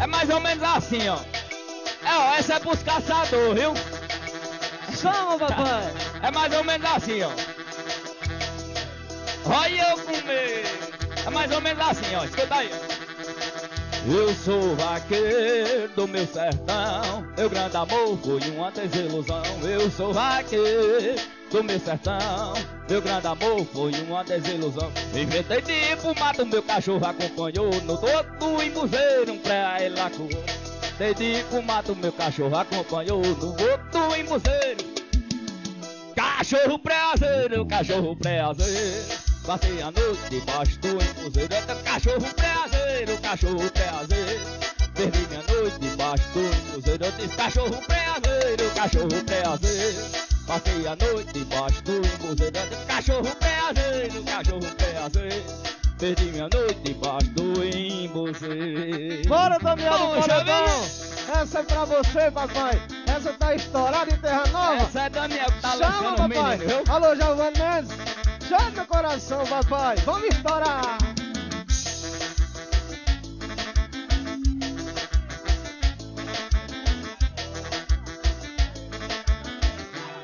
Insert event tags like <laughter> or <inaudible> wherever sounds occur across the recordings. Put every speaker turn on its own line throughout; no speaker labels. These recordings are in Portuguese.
É mais ou menos assim, ó. É, ó, essa é pros caçadores, viu?
Chama, papai. <laughs>
É mais ou menos assim, ó. Olha eu comer. É mais ou menos assim, ó. Escuta aí. Eu sou vaqueiro do meu sertão. Meu grande amor foi uma desilusão. Eu sou vaqueiro meu sertão. Meu grande amor foi uma desilusão. Inventei de mato, meu cachorro acompanhou. No todo em buzeiro, um pré ele lacou. Inventei de mato, meu cachorro acompanhou. No outro em buzeiro. Cachorro prazeiro, cachorro prazeiro. Passei a noite debaixo do embuzeiro. Cachorro prazeiro, cachorro prazeiro. Perdi minha noite debaixo do embuzeiro. Eu disse cachorro prazeiro, cachorro prazeiro. Passei a noite debaixo do disse cachorro prazeiro, cachorro prazeiro. Perdi minha noite debaixo do embuzeiro.
Bora, Daniel do Paredão. Essa é pra você, papai. Essa tá estourada em Terra Nova.
Essa é Daniel que tá
Chama,
o
papai.
menino?
Alô, Giovanni Mendes. Chama meu coração, papai. Vamos estourar.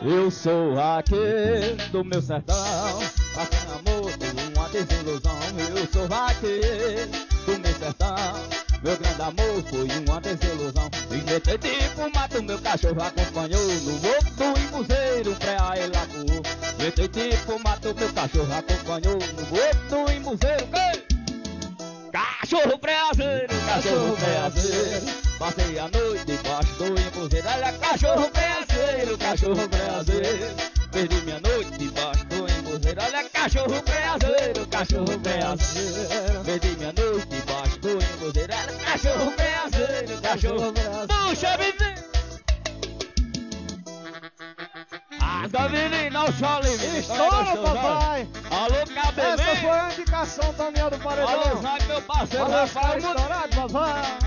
Eu sou aquele do meu sertão, passei amor por uma desilusão. Eu sou aquele do meu sertão, meu grande amor foi uma desilusão. Inventei tipo mato, meu cachorro acompanhou no outro do embuzeiro, pra ele lagoou. Inventei tipo mato, meu cachorro acompanhou no outro do embuzeiro. Cachorro prazeiro, cachorro prazeiro. Passei a noite debaixo do embuzeiro. Olha, cachorro prazeiro, cachorro prazeiro. Cachorro prazeiro, cachorro prazeiro. Perdi minha noite debaixo do embuzeiro. Olha, cachorro prazeiro, cachorro prazeiro. Puxa, menino! Anda, menino, não chore, menino.
Estoura, papai.
Alô,
Essa
cabelinho.
foi a indicação, Daniel do
Alô,
Paredão.
Zé, meu parceiro,
Alô,
Mundo.
estourado, papai.